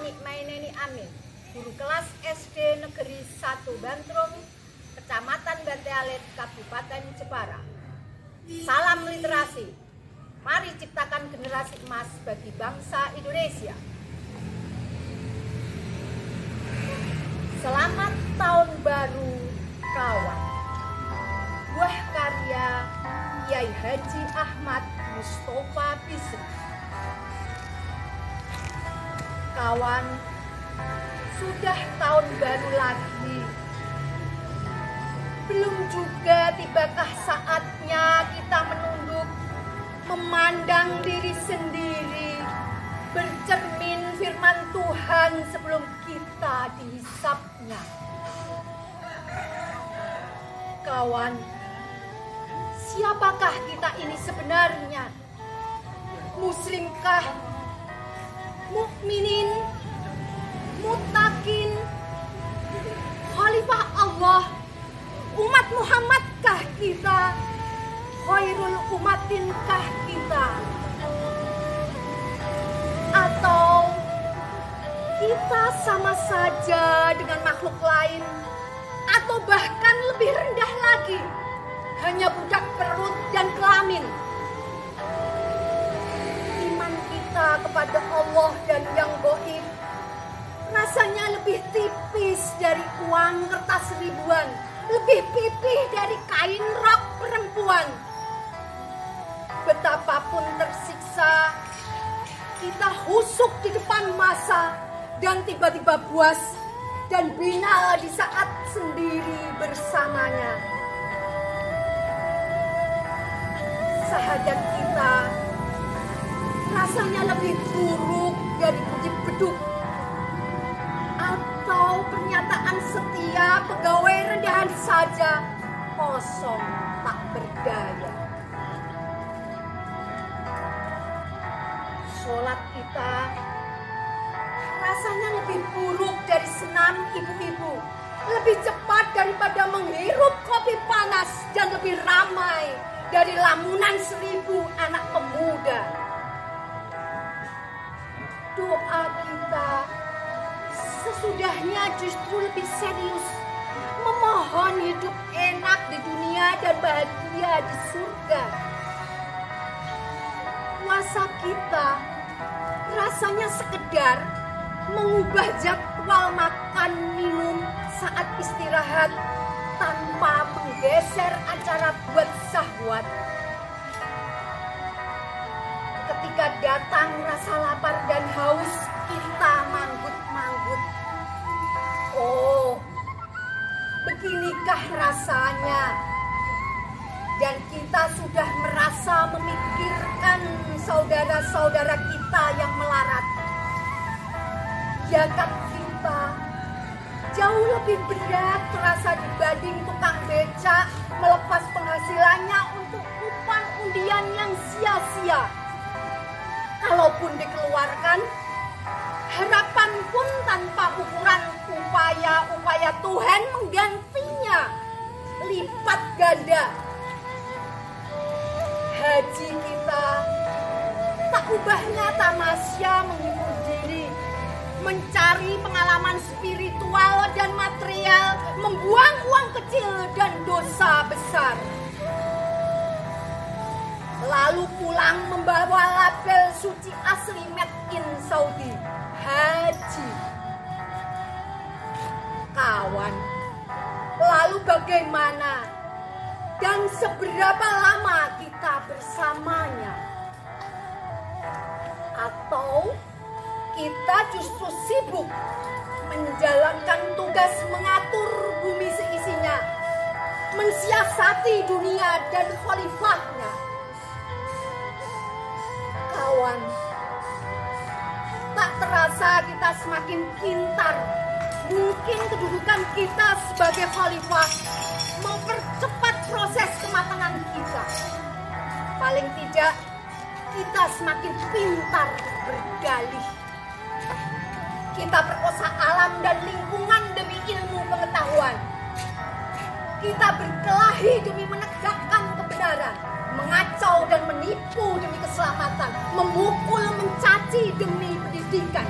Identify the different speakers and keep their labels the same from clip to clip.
Speaker 1: Anik Maineni Amin, guru kelas SD Negeri 1 Bantrung, Kecamatan Bantealet, Kabupaten Jepara. Salam literasi. Mari ciptakan generasi emas bagi bangsa Indonesia. Selamat tahun baru kawan. Buah karya Kiai Haji Ahmad Mustafa Bisri. Kawan, sudah tahun baru lagi. Belum juga tibakah saatnya kita menunduk, memandang diri sendiri, bercermin firman Tuhan sebelum kita dihisapnya. Kawan, siapakah kita ini sebenarnya? Muslimkah? Mukminin? Mutakin? Khalifah Allah? Umat Muhammadkah kita? Khairul umatinkah kita? Atau kita sama saja dengan makhluk lain atau bahkan lebih rendah lagi hanya budak perut dan kelamin. Kita kepada Allah dan yang goib rasanya lebih tipis dari uang kertas ribuan, lebih pipih dari kain rok perempuan. Betapapun tersiksa, kita husuk di depan masa dan tiba-tiba buas dan binal di saat sendiri bersamanya. Sahadat kita rasanya lebih buruk dari kucing beduk atau pernyataan setia pegawai rendahan saja kosong tak berdaya. Sholat kita rasanya lebih buruk dari senam ibu-ibu. Lebih cepat daripada menghirup kopi panas dan lebih ramai dari lamunan seribu anak pemuda. Doa kita sesudahnya justru lebih serius. Memohon hidup enak di dunia dan bahagia di surga. Puasa kita rasanya sekedar mengubah jadwal makan minum saat istirahat tanpa menggeser acara buat sahwat. Ketika datang rasa lapar dan haus, kita manggut-manggut. Oh, beginikah rasanya? Dan kita sudah merasa memikirkan saudara-saudara kita yang melarat zakat kita jauh lebih berat terasa dibanding tukang becak melepas penghasilannya untuk upah undian yang sia-sia. Kalaupun dikeluarkan, harapan pun tanpa ukuran upaya-upaya Tuhan menggantinya lipat ganda. Haji kita tak ubahnya tamasya menghibur diri mencari pengalaman spiritual dan material, membuang uang kecil dan dosa besar. Lalu pulang membawa label suci asli made in Saudi, haji. Kawan, lalu bagaimana dan seberapa lama kita bersamanya? Atau kita justru sibuk menjalankan tugas mengatur bumi seisinya, mensiasati dunia dan khalifahnya. Semakin pintar. Mungkin kedudukan kita sebagai khalifah mempercepat proses kematangan kita. Paling tidak, kita semakin pintar berdalih. Kita perkosa alam dan lingkungan demi ilmu pengetahuan. Kita berkelahi demi menegakkan kebenaran, mengacau dan menipu demi keselamatan, memukul, mencari mati demi pendidikan.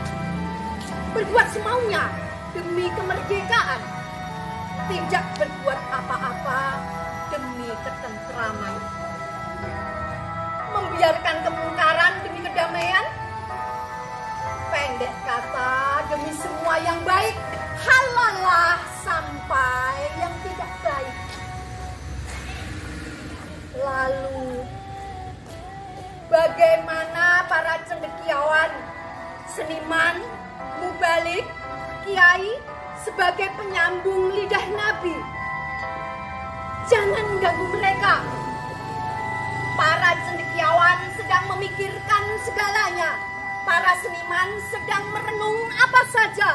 Speaker 1: Berbuat semaunya demi kemerdekaan. Tidak berbuat apa-apa demi ketentraman. Membiarkan kemungkaran demi kedamaian. Pendek kata demi semua yang baik. Halalah sampai yang tidak baik. Lalu bagaimana para cendekiawan, seniman, mubalik, kiai sebagai penyambung lidah Nabi. Jangan ganggu mereka. Para cendekiawan sedang memikirkan segalanya. Para seniman sedang merenung apa saja.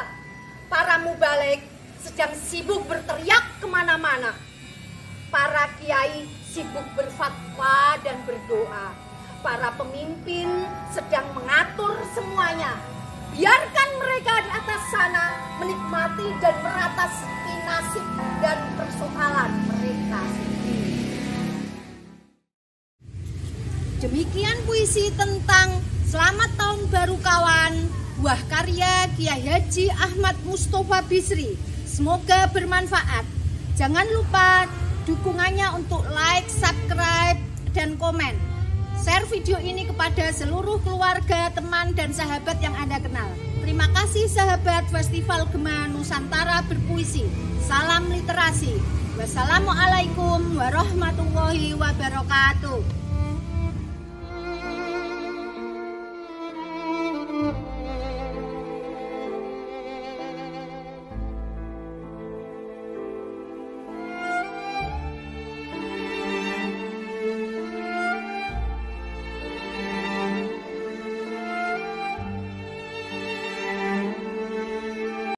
Speaker 1: Para mubalik sedang sibuk berteriak ke mana-mana. Para kiai sibuk berfatwa dan berdoa. Para pemimpin sedang mengatur semuanya. Biarkan mereka di atas sana menikmati dan meratasi nasib dan persoalan mereka sendiri. Demikian puisi tentang Selamat Tahun Baru Kawan, buah karya Kiai Haji Ahmad Mustafa Bisri. Semoga bermanfaat. Jangan lupa dukungannya untuk like, subscribe, dan komen. Share video ini kepada seluruh keluarga, teman, dan sahabat yang Anda kenal. Terima kasih sahabat Festival Gema Nusantara Berpuisi. Salam literasi. Wassalamualaikum warahmatullahi wabarakatuh.